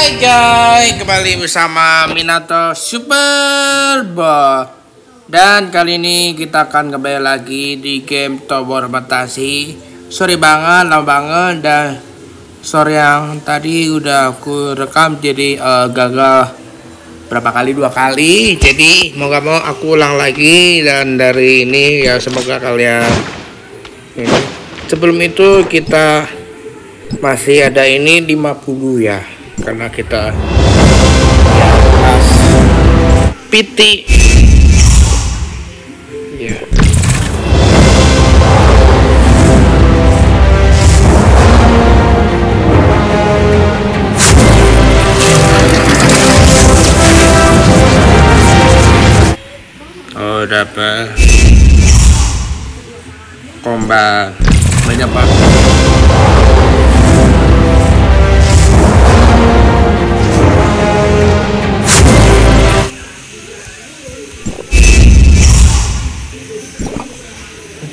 Hai guys, kembali bersama Minato Super Ball Dan kali ini kita akan kembali lagi di game Tower Batasi. Sorry banget, lama banget. Dan Sorry yang tadi udah aku rekam jadi uh, gagal berapa kali? Dua kali. Jadi mau gak mau aku ulang lagi. Dan dari ini ya semoga kalian ini. Sebelum itu kita masih ada ini 50 ya karena kita ya pas piti. Ya oh dapat. Kombat banyak banget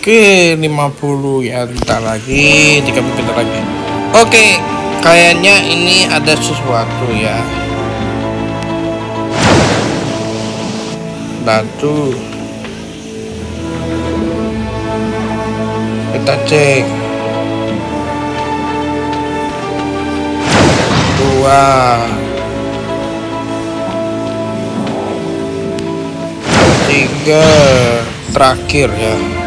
Oke 50 ya bentar lagi 3 menit lagi. Oke kayaknya ini ada sesuatu ya. Batu Kita cek. Dua. Tiga. Terakhir ya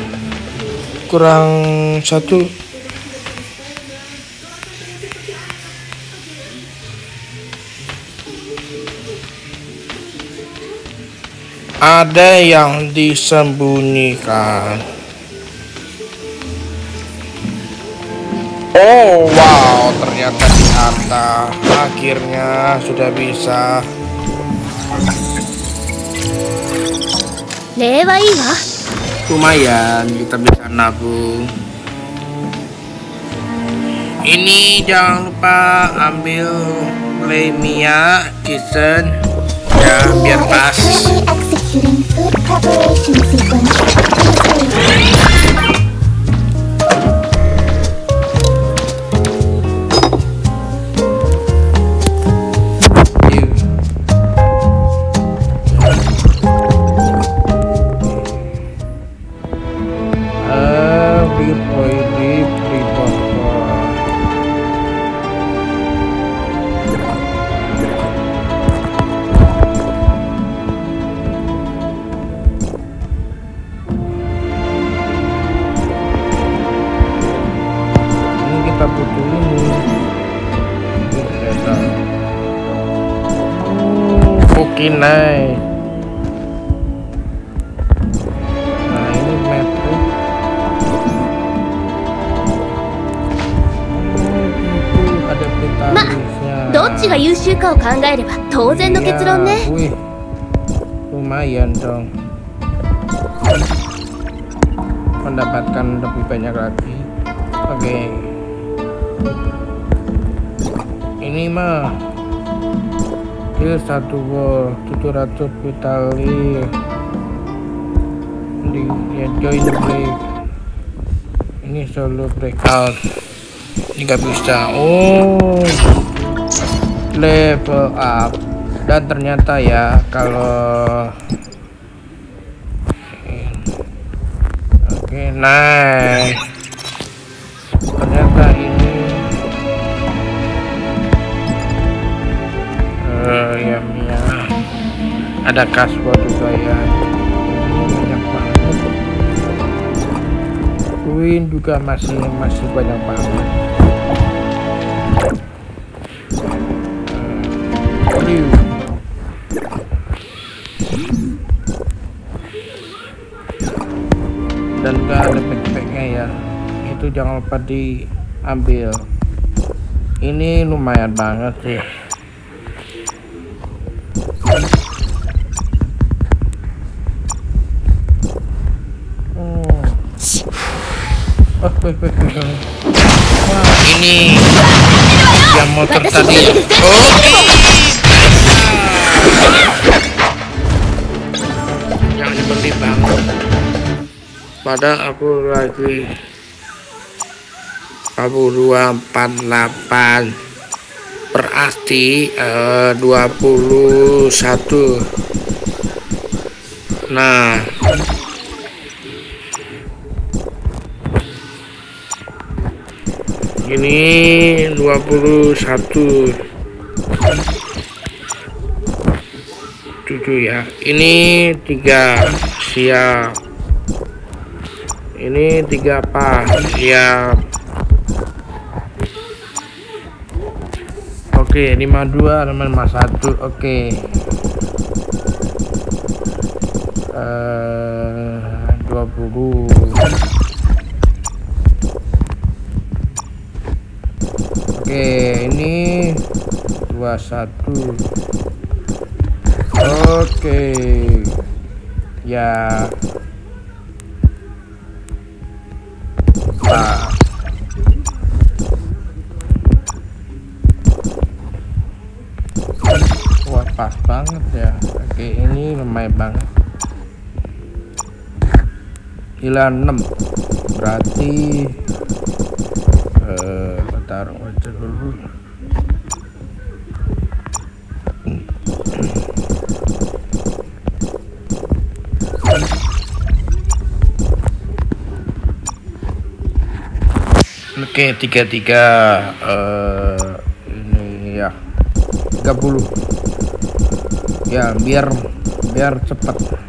kurang satu ada yang disembunyikan oh wow ternyata di atas akhirnya sudah bisa 礼はいいわ lumayan kita bisa nabung ini jangan lupa ambil lemia season ya biar pas Oh, Oke, nice. Nah, ini metro. ada petalisnya. どっちが優秀かを考えれば当然の結論ね Iya, wih. lumayan dong mendapatkan lebih banyak lagi oke ini mah kill satu wall 700 vitali di ya join break ini solo breakout. Ini nggak bisa. Oh. Level up. Dan ternyata ya kalau oke nice eh ya ada kasbo juga ya. Banyak banget. Queen juga masih masih banyak banget. Aduh. dan gak ada backpacknya ya. Itu jangan lupa diambil. Ini lumayan banget sih wih, wih, wih. Wah, ini yang motor tadi ya. Oke. Yang dibeli banget. Padahal aku lagi Abu 248 berarti eh, 21 nah ini 21 tujuh ya. Ini tiga. Siap. Ini tiga pas siap. Oke 52 teman mas satu. Oke. Eh 20 Oke, ini 21. Oke. Ya. Nah. Wah, pas banget ya. Oke, ini lumayan banget. Hilang 6. Berarti eh taruh aja dulu. Oke, tiga tiga uh, ini ya 30 ya biar biar cepat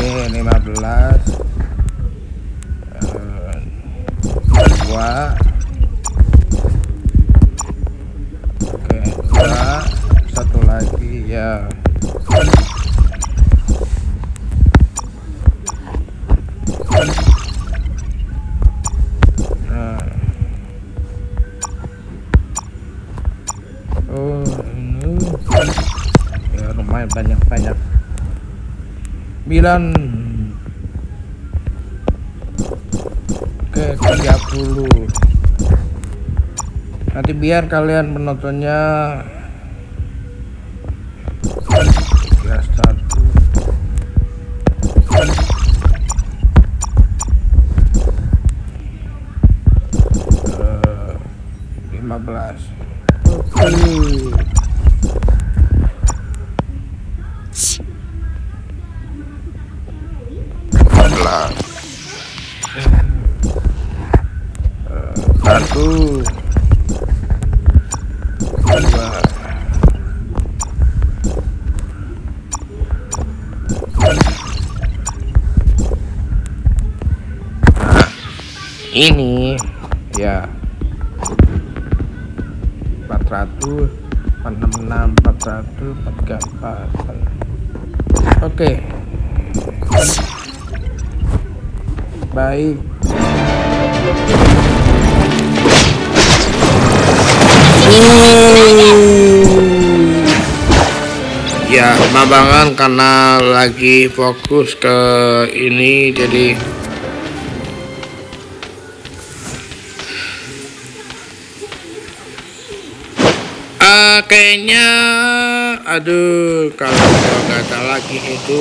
oke 15 eh, dua. Oke dua. Satu lagi ya 9 ke 30 nanti biar kalian penontonnya. Eh, Blast. Ya mabangan karena lagi fokus ke ini jadi Eh, kayaknya aduh kalau kata lagi itu.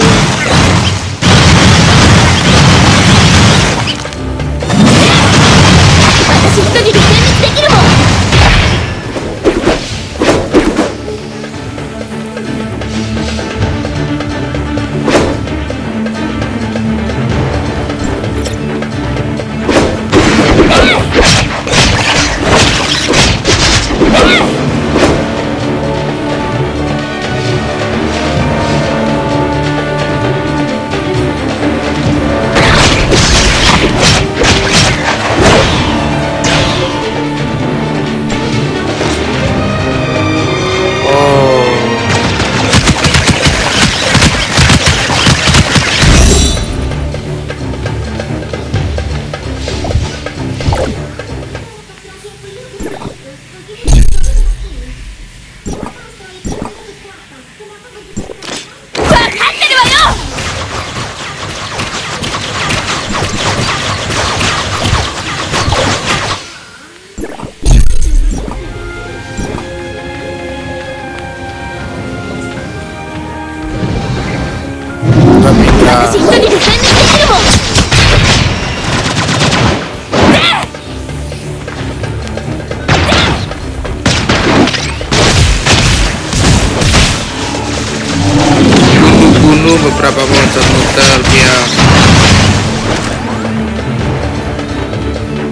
私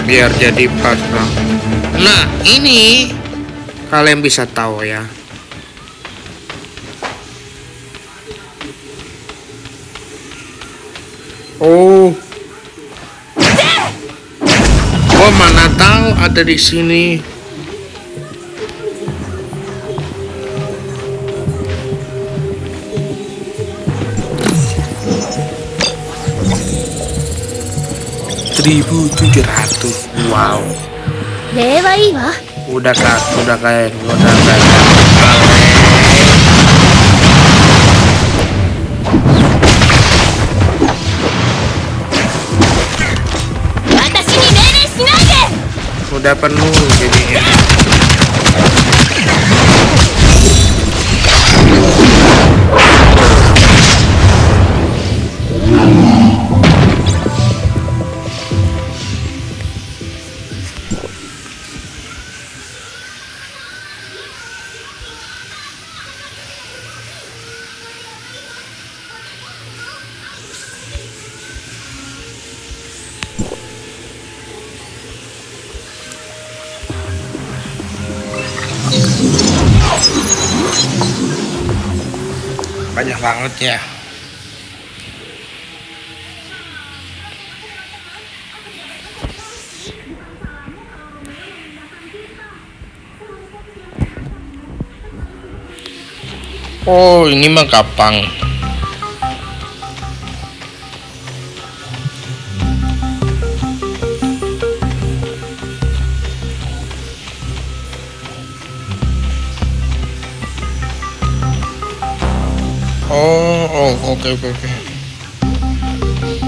biar jadi pas bang. Nah ini kalian bisa tahu ya. Oh. Gua mana tahu ada di sini 1700 wow. Dewa iwa udah kak udah kayak udah kayak. Udah penuh jadinya Banyak banget ya. Oh ini mah kapang oke, oke, oke.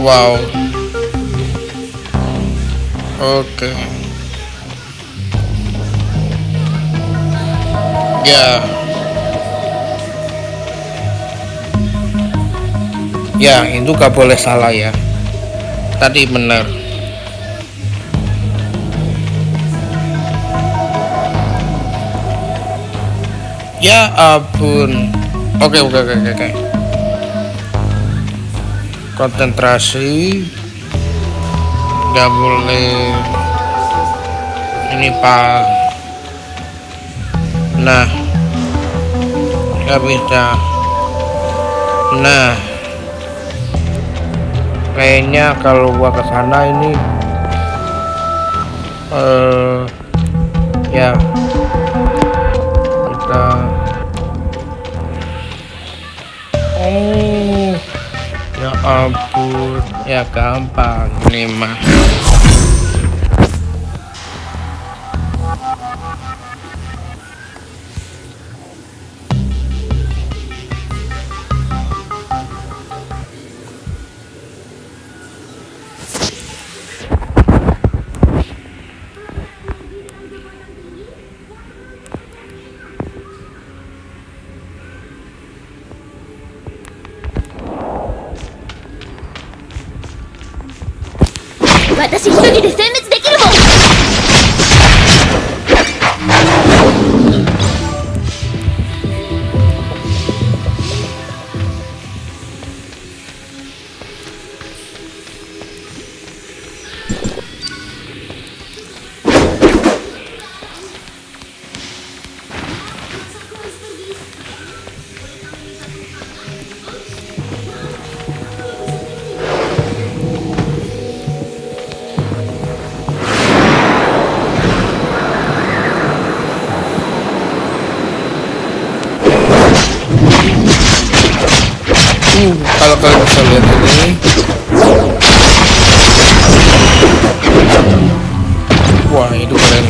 Wow. Oke. Ya. Ya, itu gak boleh salah ya. Tadi benar. Ya ampun. Oke oke oke oke. oke. Konsentrasi. Gak boleh. Ini pak. Nah. Gak bisa. Nah. Kayaknya kalau gua ke sana ini eh ya kita ampun, ya gampang ini mah. Kalian bisa lihat ini. Wah, itu keren.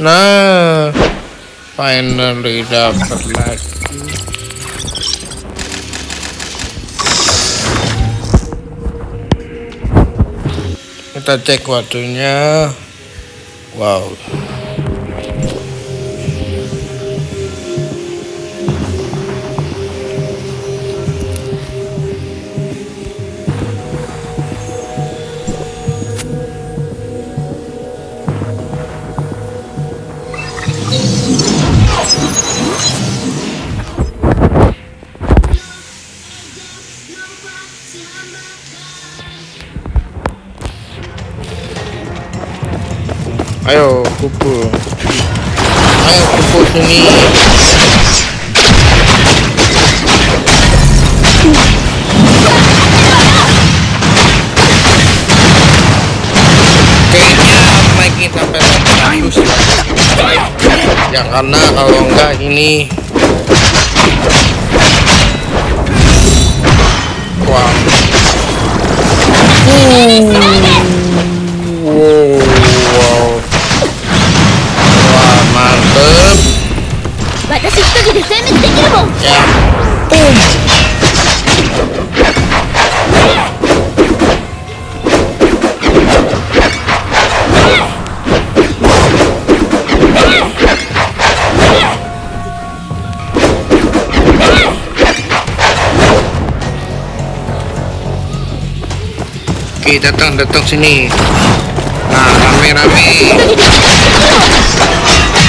Nah, finally dapat lagi. Kita cek waktunya. Wow. ya karena kalau enggak ini uh, wow wow. Wow mantep. Ya. Oke, datang datang sini. Nah rame rame.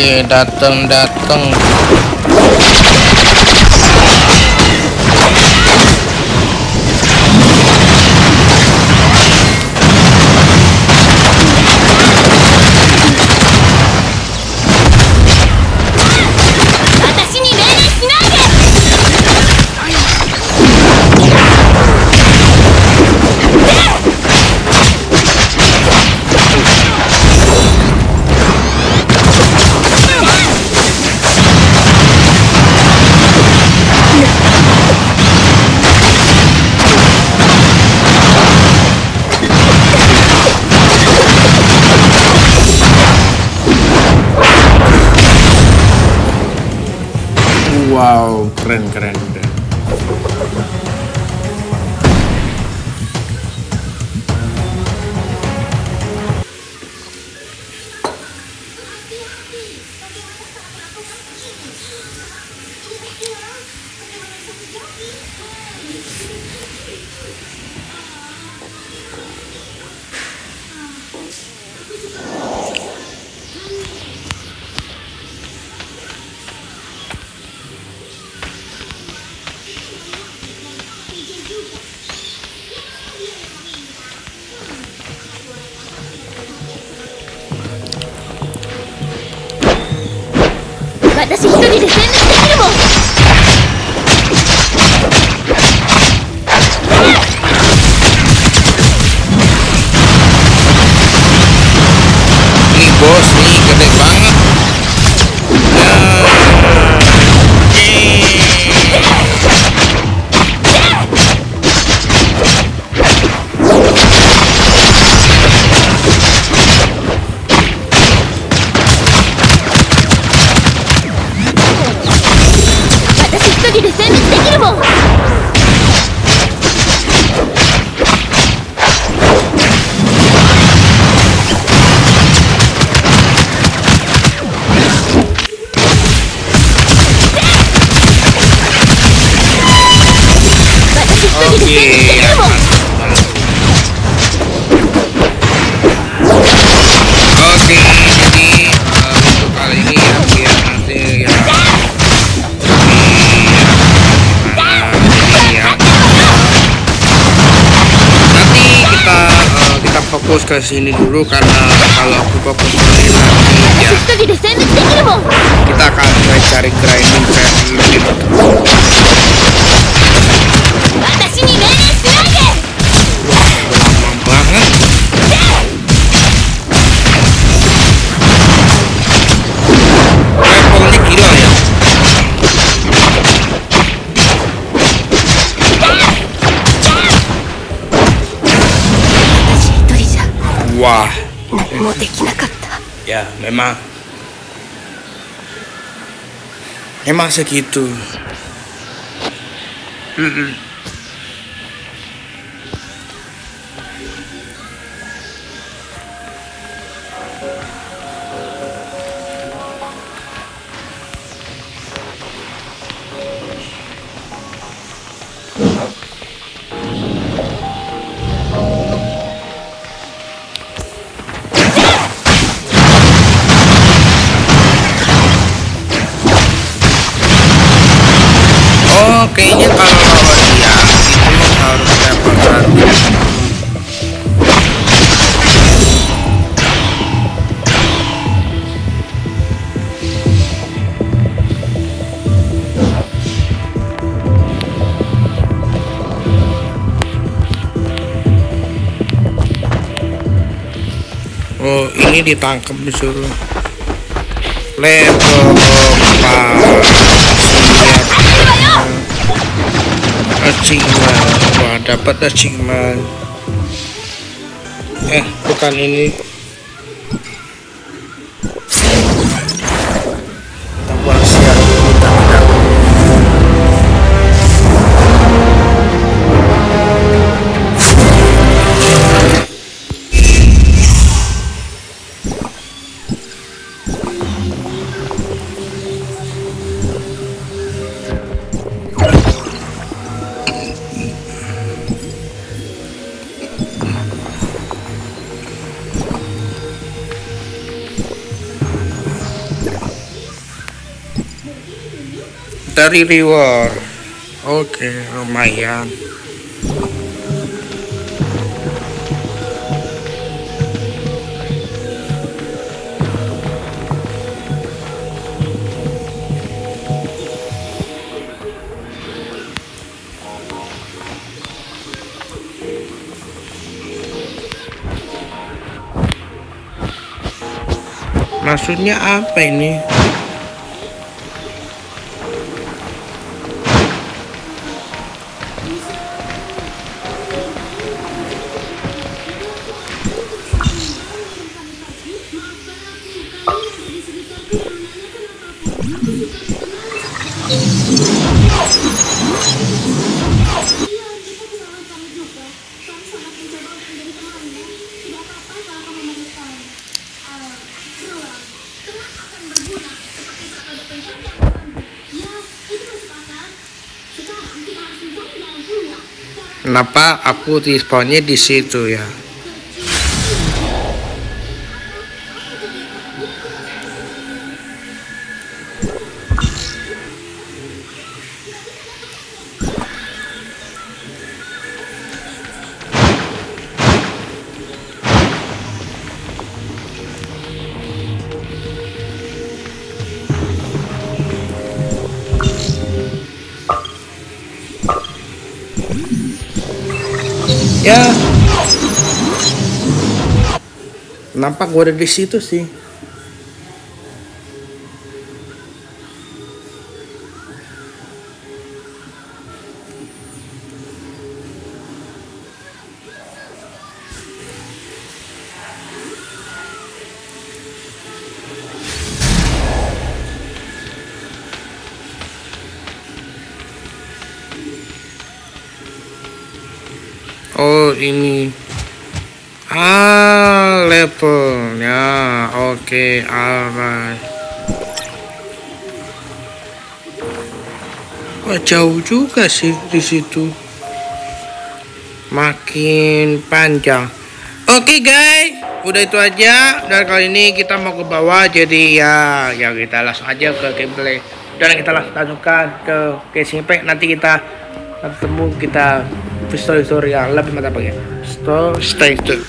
Dateng dateng. ke sini dulu karena kalau aku fokus ke lagi ya kita akan cari gerai memang memang segitu. Oh, ini ditangkap disuruh. Level 4 siap achievement. Wah dapat achievement. Eh bukan ini dari reward oke lumayan. Maksudnya apa ini Kenapa aku respawnnya di situ? Ya. Kenapa gua ada di situ sih? Oh ini ah levelnya oke alright. Wah, jauh juga sih di situ. Makin panjang. Oke guys. Udah itu aja. Dan kali ini kita mau ke bawah. Jadi ya ya kita langsung aja ke gameplay. Dan kita langsung lanjutkan ke pack. Nanti kita ketemu kita story story yang lebih mantap lagi. Stay tuned.